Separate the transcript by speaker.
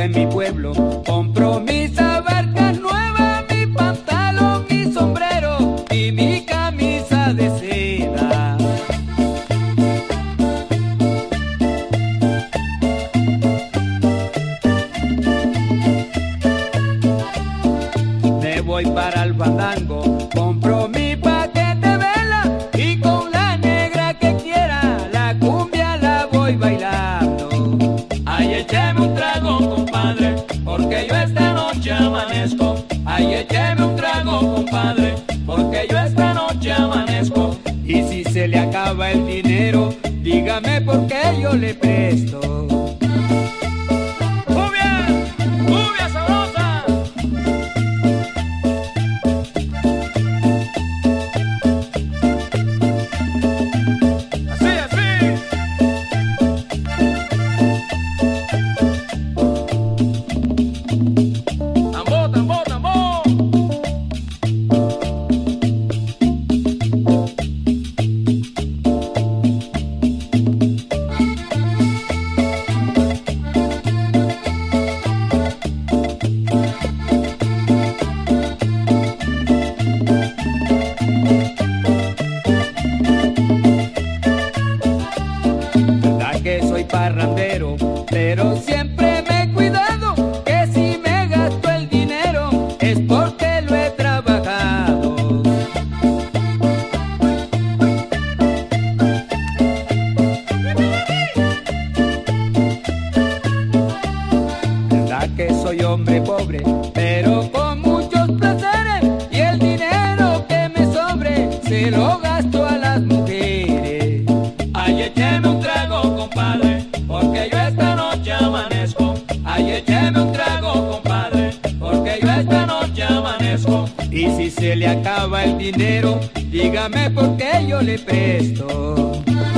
Speaker 1: en mi pueblo. Compro mis abarcas nuevas, mi pantalón, mi sombrero y mi camisa de seda. Me voy para el fandango, compro
Speaker 2: porque yo esta noche amanezco. Ay, écheme un trago, compadre, porque yo esta noche amanezco.
Speaker 1: Y si se le acaba el dinero, dígame por qué yo le presto. Hombre pobre, pero con muchos placeres y el dinero que me sobre se lo gasto a las mujeres.
Speaker 2: Ay, écheme un trago, compadre, porque yo esta noche amanezco. Ay, écheme un trago, compadre, porque yo esta noche amanezco.
Speaker 1: Y si se le acaba el dinero, dígame por qué yo le presto.
Speaker 2: ¡Bien!